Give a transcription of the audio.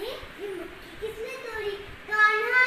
किसने तोड़ी कान्हा